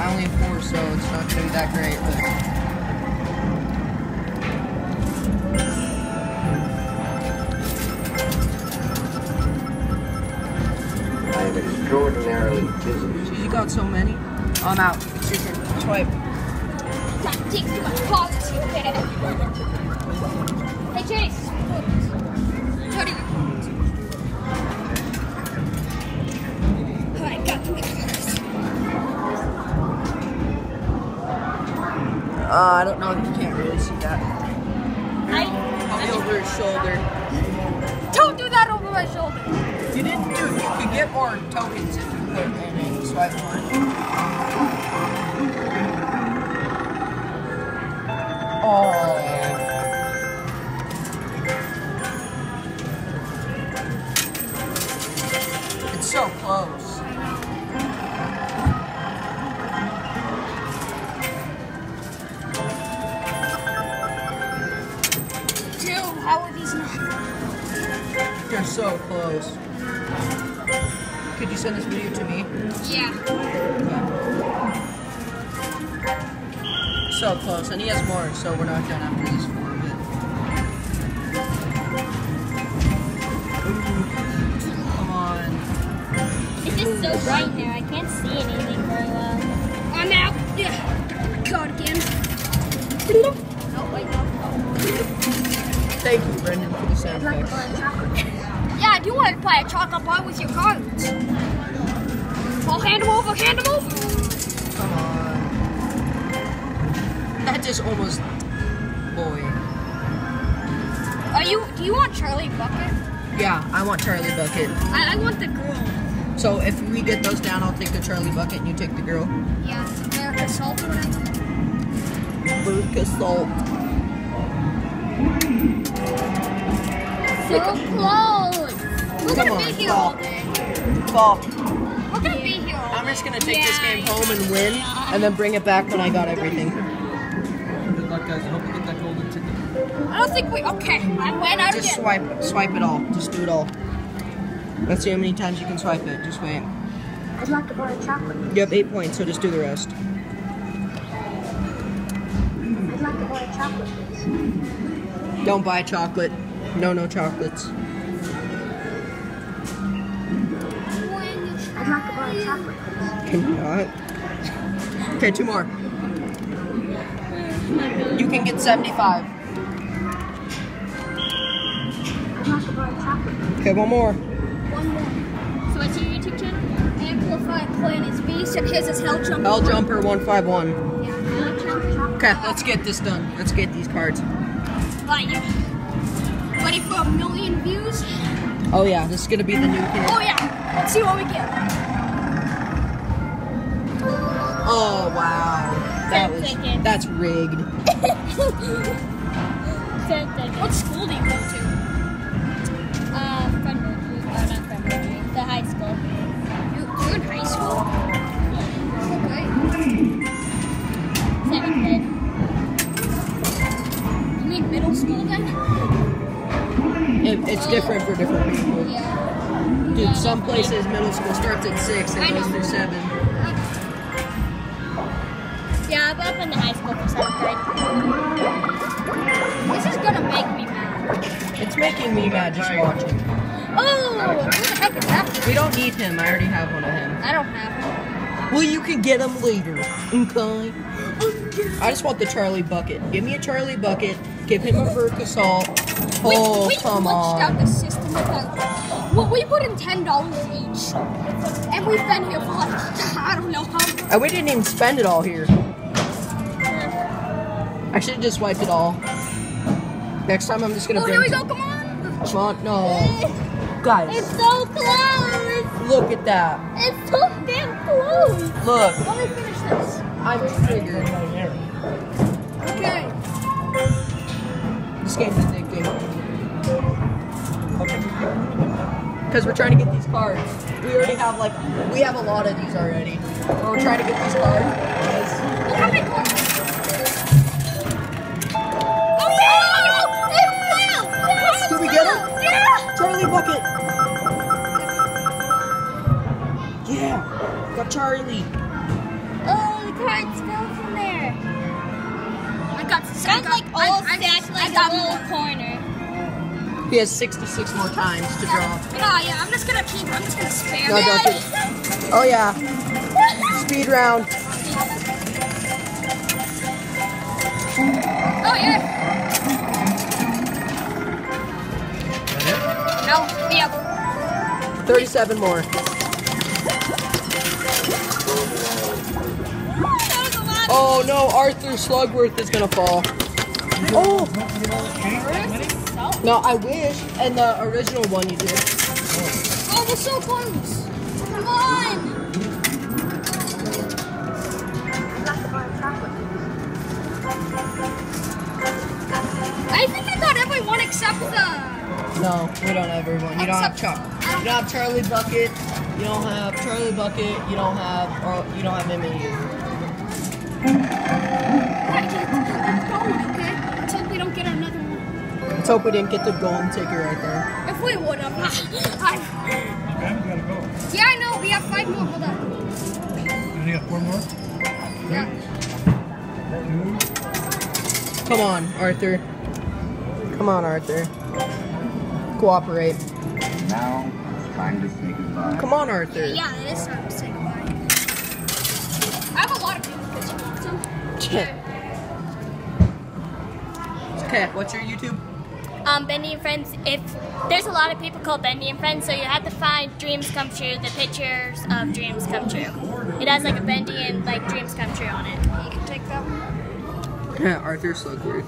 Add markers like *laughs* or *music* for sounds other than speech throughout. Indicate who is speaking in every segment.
Speaker 1: I only have four, so it's not gonna be that great. But
Speaker 2: I am extraordinarily busy.
Speaker 1: you got so many. I'm out. It's your turn. Swipe.
Speaker 3: That takes too much pauses. Hey, Chase. Jody.
Speaker 1: Uh, I don't know if you can't really see that.
Speaker 3: I,
Speaker 1: over his shoulder.
Speaker 3: don't do that over my shoulder.
Speaker 1: You didn't do. it. You could get more tokens if you put in a swipe more. Oh.
Speaker 3: How are these not?
Speaker 1: They're so close. Could you send this video to me?
Speaker 3: Yeah.
Speaker 1: So close, and he has more, so we're not done after these four of it. Come on.
Speaker 3: It's just so bright here. I can't see anything very well. I'm out. Yeah. God again. Oh.
Speaker 1: Thank you, Brendan, for the sound effects.
Speaker 3: Yeah, I do want to play a chocolate bar with your cards. Well, oh, hand them over, hand them over.
Speaker 1: Come on. That just almost. Boy.
Speaker 3: Are you? Do you want Charlie Bucket?
Speaker 1: Yeah, I want Charlie Bucket.
Speaker 3: I, I want the girl.
Speaker 1: So if we get those down, I'll take the Charlie Bucket and you take the girl.
Speaker 3: Yeah, America Salt or whatever.
Speaker 1: Vodka salt.
Speaker 3: So close. We're
Speaker 1: Come
Speaker 3: gonna
Speaker 1: on,
Speaker 3: be here
Speaker 1: fall.
Speaker 3: all day.
Speaker 1: Fall.
Speaker 3: We're gonna be here all
Speaker 1: I'm just gonna take this game home and win, and then bring it back when I got everything.
Speaker 4: Good luck, guys. I hope you get that golden ticket.
Speaker 3: I don't think we. Okay, I went out
Speaker 1: Just swipe, swipe it all. Just do it all. Let's see how many times you can swipe it. Just wait.
Speaker 5: I'd like to buy a chocolate.
Speaker 1: You have eight points, so just do the rest.
Speaker 5: I'd like to buy a chocolate.
Speaker 1: Don't buy chocolate. No, no chocolates.
Speaker 5: I'd like to chocolate.
Speaker 1: Can you not? Okay, two more. You can get 75.
Speaker 5: I'd like to buy a chocolate, please.
Speaker 1: Okay, one more.
Speaker 3: One more. So what's your YouTube channel? Planet B. So his is Hell Jump.
Speaker 1: Hell Jumper 151.
Speaker 3: Yeah,
Speaker 1: Okay, let's get this done. Let's get these cards.
Speaker 3: You ready for a million views?
Speaker 1: Oh yeah, this is gonna be the new kid.
Speaker 3: Oh yeah. Let's see what we get.
Speaker 1: Oh wow. That
Speaker 3: Ten
Speaker 1: was
Speaker 3: seconds.
Speaker 1: that's rigged. *laughs*
Speaker 3: what school do you go to?
Speaker 6: Uh, Frederick, or not Frederick, the high school.
Speaker 3: You, you're in high school. Okay.
Speaker 6: Seventh grade.
Speaker 3: You mean middle school then?
Speaker 1: It, it's different for different people. Dude, some places middle school starts at six and goes through seven.
Speaker 6: Yeah, I'm up in the high school for seventh grade.
Speaker 3: This is gonna make me mad.
Speaker 1: It's making me mad just watching.
Speaker 3: Oh, who the heck is that?
Speaker 1: We don't need him. I already have one of him.
Speaker 3: I don't have
Speaker 1: Well, you can get him later. Okay. Oh, I just want the Charlie bucket. Give me a Charlie bucket. Give him a Veruca Salt.
Speaker 3: We,
Speaker 1: Oh,
Speaker 3: we
Speaker 1: come
Speaker 3: glitched out
Speaker 1: on.
Speaker 3: the system with. Well, we put in ten dollars each, and we've been here for like *laughs* I don't know how. long.
Speaker 1: And we didn't even spend it all here. I should have just wiped it all. Next time I'm just gonna
Speaker 3: Oh,
Speaker 1: bring.
Speaker 3: here we go! Come on!
Speaker 1: Come on, no. Guys,
Speaker 6: It's so close!
Speaker 1: look at that.
Speaker 6: It's so damn close!
Speaker 1: Look,
Speaker 3: Let me finish this.
Speaker 1: I'm triggered.
Speaker 3: Okay.
Speaker 1: This game's addicting. Because we're trying to get these cards. We already have like, we have a lot of these already. But we're trying to get these cards.
Speaker 3: Look how many cards. Oh no! It fell!
Speaker 1: Did we get him?
Speaker 3: Yeah!
Speaker 1: Charlie Bucket! Yeah! Got Charlie.
Speaker 3: Oh, the cards fell from there. I got
Speaker 6: Got like all
Speaker 3: I, got
Speaker 6: little
Speaker 3: more.
Speaker 6: corner.
Speaker 1: He has 66 more times to draw.
Speaker 3: Oh yeah, I'm just gonna keep. I'm just gonna spam.
Speaker 1: No,
Speaker 3: it.
Speaker 1: don't do it. Oh yeah. Speed round.
Speaker 3: Oh yeah. No, have
Speaker 1: 37 more.
Speaker 6: That was a lot.
Speaker 1: Oh no, Arthur Slugworth is gonna fall. Oh! No, I wish. And the original one you did.
Speaker 3: Oh, we're so close. Come on.
Speaker 5: I'd like a bar of chocolate, please.
Speaker 3: I think I got everyone except the.
Speaker 1: No, we don't have everyone. You don't have Chuck. You don't have Charlie Bucket. You don't have Charlie Bucket. You don't have, or you don't have him in hope we didn't get the golden ticket right there.
Speaker 3: If we would have. *laughs* I,
Speaker 4: Okay, we gotta go.
Speaker 3: yeah, I know. We have five more. Hold on.
Speaker 4: And you got four more?
Speaker 3: Yeah.
Speaker 1: Come on, Arthur. Come on, Arthur. Cooperate.
Speaker 2: Now, it's time to say goodbye.
Speaker 1: Come on, Arthur.
Speaker 3: Yeah, it is time to say goodbye. I have a lot of people that you want to. *laughs*
Speaker 1: Okay, what's your YouTube?
Speaker 6: Um, Bendy and Friends. If there's a lot of people called Bendy and Friends, so you have to find Dreams Come True, the pictures of Dreams Come True. It has like a Bendy and like Dreams Come True on it.
Speaker 3: You can take that one.
Speaker 1: Arthur Slugworth.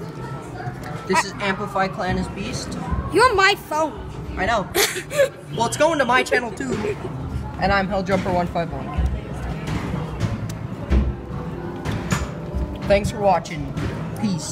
Speaker 1: This is Amplify Clan is Beast.
Speaker 3: You're on my phone.
Speaker 1: I know. *laughs* well, it's going to my channel too. And I'm Helljumper151. Thanks for watching. Peace.